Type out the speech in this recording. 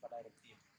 pa-direct.